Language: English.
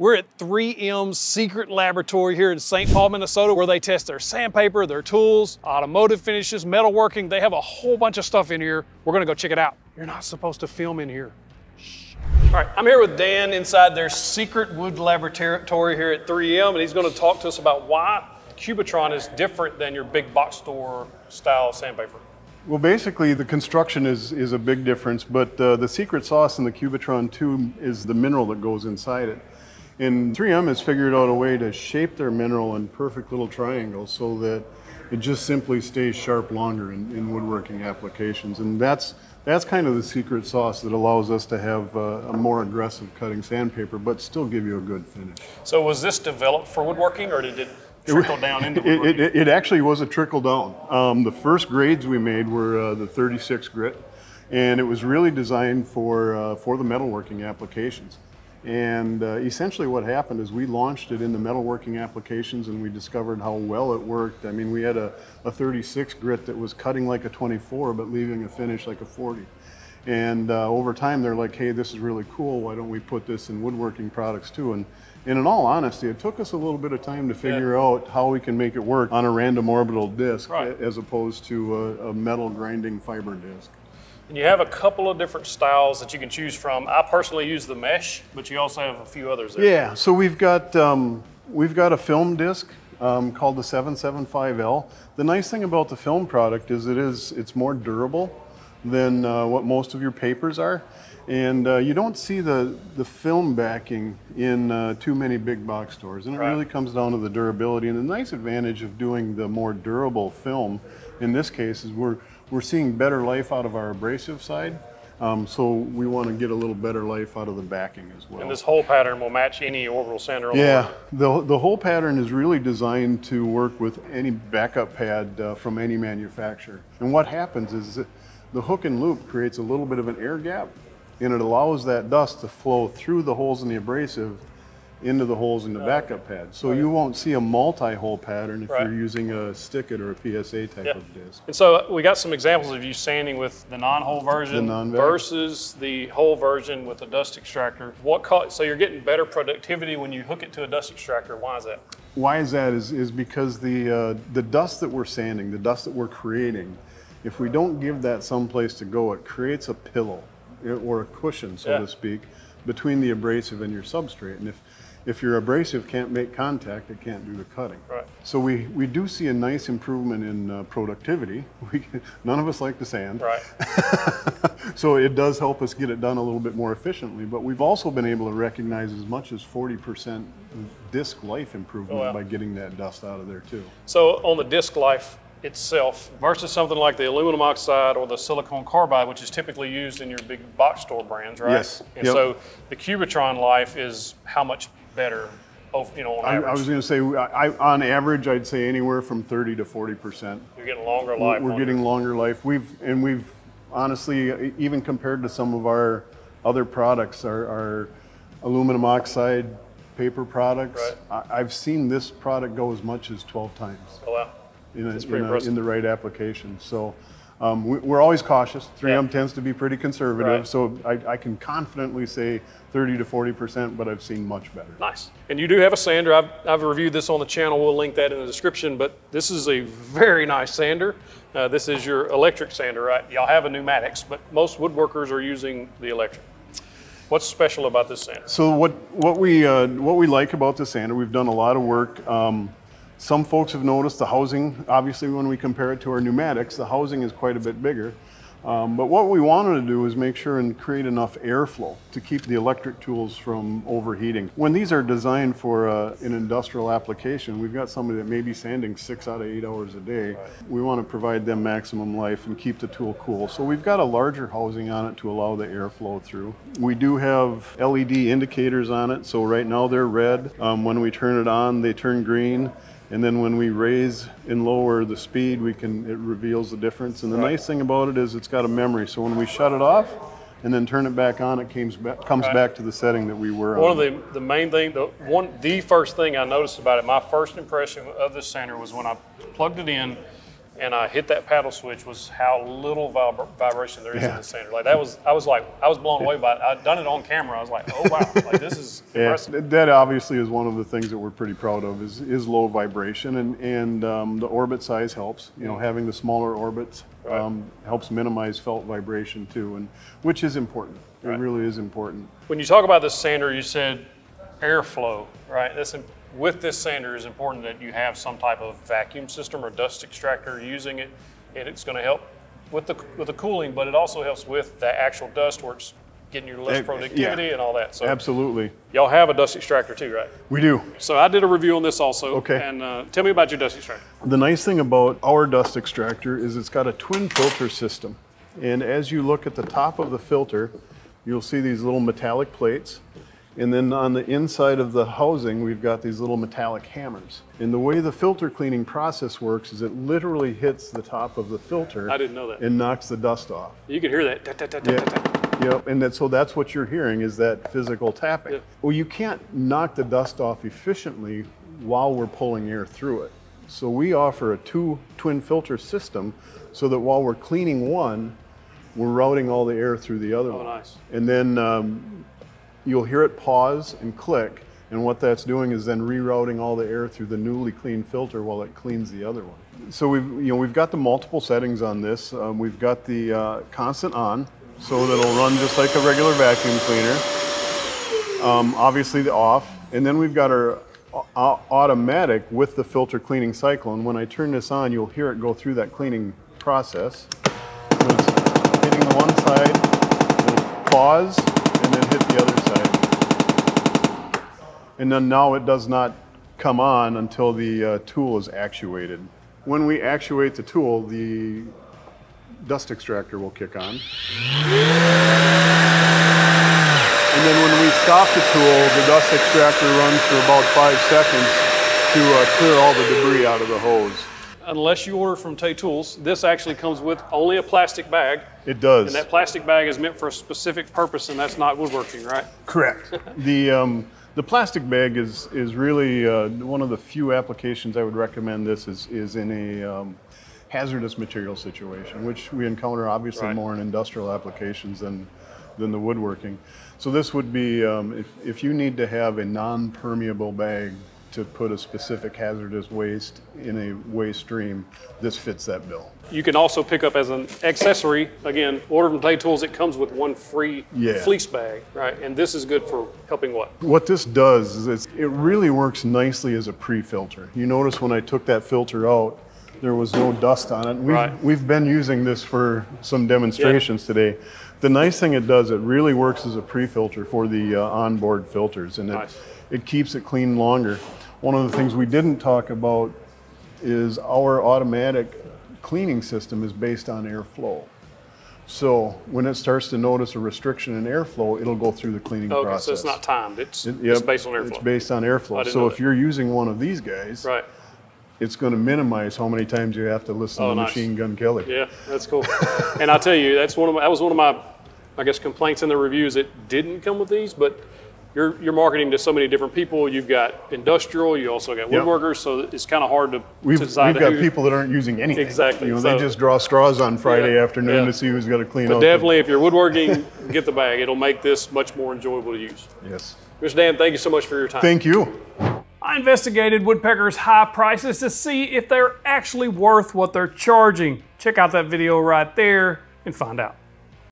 We're at 3M's secret laboratory here in St. Paul, Minnesota, where they test their sandpaper, their tools, automotive finishes, metalworking. They have a whole bunch of stuff in here. We're gonna go check it out. You're not supposed to film in here. Shh. All right, I'm here with Dan inside their secret wood laboratory here at 3M, and he's gonna talk to us about why Cubitron is different than your big box store style sandpaper. Well, basically, the construction is, is a big difference, but uh, the secret sauce in the Cubitron 2 is the mineral that goes inside it. And 3M has figured out a way to shape their mineral in perfect little triangles so that it just simply stays sharp longer in, in woodworking applications. And that's, that's kind of the secret sauce that allows us to have uh, a more aggressive cutting sandpaper, but still give you a good finish. So was this developed for woodworking or did it trickle down into it, it, it, actually was a trickle down. Um, the first grades we made were uh, the 36 grit, and it was really designed for, uh, for the metalworking applications. And uh, essentially what happened is we launched it in the metalworking applications and we discovered how well it worked. I mean, we had a, a 36 grit that was cutting like a 24, but leaving a finish like a 40. And uh, over time, they're like, hey, this is really cool. Why don't we put this in woodworking products too? And, and in all honesty, it took us a little bit of time to figure yeah. out how we can make it work on a random orbital disc right. as opposed to a, a metal grinding fiber disc. And you have a couple of different styles that you can choose from. I personally use the mesh, but you also have a few others there. Yeah, so we've got, um, we've got a film disc um, called the 775L. The nice thing about the film product is it is, it's more durable than uh, what most of your papers are. And uh, you don't see the, the film backing in uh, too many big box stores. And it right. really comes down to the durability. And the nice advantage of doing the more durable film in this case is we're, we're seeing better life out of our abrasive side. Um, so we want to get a little better life out of the backing as well. And this whole pattern will match any orbital sander. Yeah, the, the whole pattern is really designed to work with any backup pad uh, from any manufacturer. And what happens is the hook and loop creates a little bit of an air gap and it allows that dust to flow through the holes in the abrasive into the holes in the backup pad. So you won't see a multi-hole pattern if right. you're using a Stikit or a PSA type yep. of disc. And so we got some examples of you sanding with the non-hole version the versus the hole version with a dust extractor. What so you're getting better productivity when you hook it to a dust extractor. Why is that? Why is that is, is because the, uh, the dust that we're sanding, the dust that we're creating, if we don't give that some place to go, it creates a pillow or a cushion, so yeah. to speak, between the abrasive and your substrate. And if if your abrasive can't make contact, it can't do the cutting. Right. So we, we do see a nice improvement in uh, productivity. We, none of us like to sand. Right. so it does help us get it done a little bit more efficiently, but we've also been able to recognize as much as 40% disc life improvement oh, by getting that dust out of there too. So on the disc life, itself versus something like the aluminum oxide or the silicon carbide, which is typically used in your big box store brands, right? Yes. And yep. so the Cubitron life is how much better, oh, you know, I, I was going to say, I, on average, I'd say anywhere from 30 to 40 percent. You're getting longer life. We're, getting longer life. We've and we've honestly, even compared to some of our other products, our, our aluminum oxide paper products, right. I, have seen this product go as much as 12 times. Oh wow! In, a, in, a, in the right application. So. Um, we, are always cautious. 3M yeah. tends to be pretty conservative, right. so I, I, can confidently say 30 to 40 percent, but I've seen much better. Nice. And you do have a sander. I've, I've reviewed this on the channel. We'll link that in the description. But this is a very nice sander. Uh, this is your electric sander, right? Y'all have a pneumatics, but most woodworkers are using the electric. What's special about this sander? So what what we uh, what we like about the sander, we've done a lot of work. Um, some folks have noticed the housing, obviously when we compare it to our pneumatics, the housing is quite a bit bigger. Um, but what we wanted to do is make sure and create enough airflow to keep the electric tools from overheating. When these are designed for uh, an industrial application, we've got somebody that may be sanding six out of eight hours a day. We want to provide them maximum life and keep the tool cool. So we've got a larger housing on it to allow the airflow through. We do have LED indicators on it. So right now they're red. Um, when we turn it on, they turn green. And then when we raise and lower the speed, we can it reveals the difference. And the right. nice thing about it is it's got a memory. So when we shut it off and then turn it back on, it comes back, comes right. back to the setting that we were one on. One of the, the main thing, the one the first thing I noticed about it, my first impression of this center was when I plugged it in and I hit that paddle switch was how little vib- vibration there is in the sander. Like that was, I was like, I was blown away by it. I'd done it on camera. I was like, oh wow, like this is Yeah, impressive. that obviously is one of the things that we're pretty proud of is, is low vibration and, and um, the orbit size helps. You know, having the smaller orbits Right. um, helps minimize felt vibration too, and which is important. It really is important. When you talk about the sander, you said airflow, right? That's with this sander is important that you have some type of vacuum system or dust extractor using it, and it's going to help with the with the cooling, but it also helps with the actual dust where it's getting your less Eh, productivity yeah. and all that. So Absolutely, y'all have a dust extractor too, right? we do. So I did a review on this also. Okay. And uh, tell me about your dust extractor. The nice thing about our dust extractor is it's got a twin filter system. And as you look at the top of the filter, you'll see these little metallic plates. And then on the inside of the housing, we've got these little metallic hammers. And the way the filter cleaning process works is it literally hits the top of the filter I didn't know that. and knocks the dust off. You can hear that. ta- ta- ta- Yeah. Yep, and that, so that's what you're hearing is that physical tapping. Yeah. Well, you can't knock the dust off efficiently while we're pulling air through it. So we offer a two twin filter system so that while we're cleaning one, we're routing all the air through the other Oh, one. nice. And then um, you'll hear it pause and click, and what that's doing is then rerouting all the air through the newly cleaned filter while it cleans the other one. So we've you know we've got the multiple settings on this. Um, we've got the uh, constant on, so that it'll run just like a regular vacuum cleaner. Um, obviously the off, and then we've got our automatic with the filter cleaning cycle. And when I turn this on, you'll hear it go through that cleaning process. When it's hitting the one side, it'll pause, and then hit the other side. And then now it does not come on until the uh, tool is actuated. When we actuate the tool, the dust extractor will kick on. And then when we stop the tool, the dust extractor runs for about five seconds to uh, clear all the debris out of the hose. Unless you order from Tay Tools, this actually comes with only a plastic bag. It does. And that plastic bag is meant for a specific purpose, and that's not woodworking, right? Correct. the um, the plastic bag is is really uh, one of the few applications I would recommend. This is is in a um, hazardous material situation, which we encounter obviously Right. more in industrial applications than than the woodworking. So this would be um, if if you need to have a non-permeable bag to put a specific hazardous waste in a waste stream, this fits that bill. You can also pick up as an accessory, again, order from Tay Tools, it comes with one free Yeah. fleece bag, right? And this is good for helping what? What this does is it's, it really works nicely as a pre-filter. You notice when I took that filter out, there was no dust on it. We've, Right. we've been using this for some demonstrations today. The nice thing it does, it really works as a pre-filter for the uh, onboard filters, and it, Nice. it keeps it clean longer. One of the things we didn't talk about is our automatic cleaning system is based on airflow. So when it starts to notice a restriction in airflow, it'll go through the cleaning Okay, process. so it's not timed, it's, It- it's based on airflow. It's based on airflow. So if that. you're using one of these guys, Right, it's going to minimize how many times you have to listen Oh, to nice. Machine Gun Kelly. yeah, that's cool. And I tell you, that's one of my, that was one of my, I guess, complaints in the reviews. It didn't come with these, but you're, you're marketing to so many different people. You've got industrial, you also got Yep. woodworkers, so it's kind of hard to, We've, to decide we've got who- people that aren't using anything. Exactly, You know, so- they just draw straws on Friday Yeah, afternoon yeah. to see who's going to clean But definitely, if you're woodworking, get the bag. It'll make this much more enjoyable to use. Yes. Mr. Dan, thank you so much for your time. Thank you. I investigated woodpeckers' high prices to see if they're actually worth what they're charging. Check out that video right there and find out.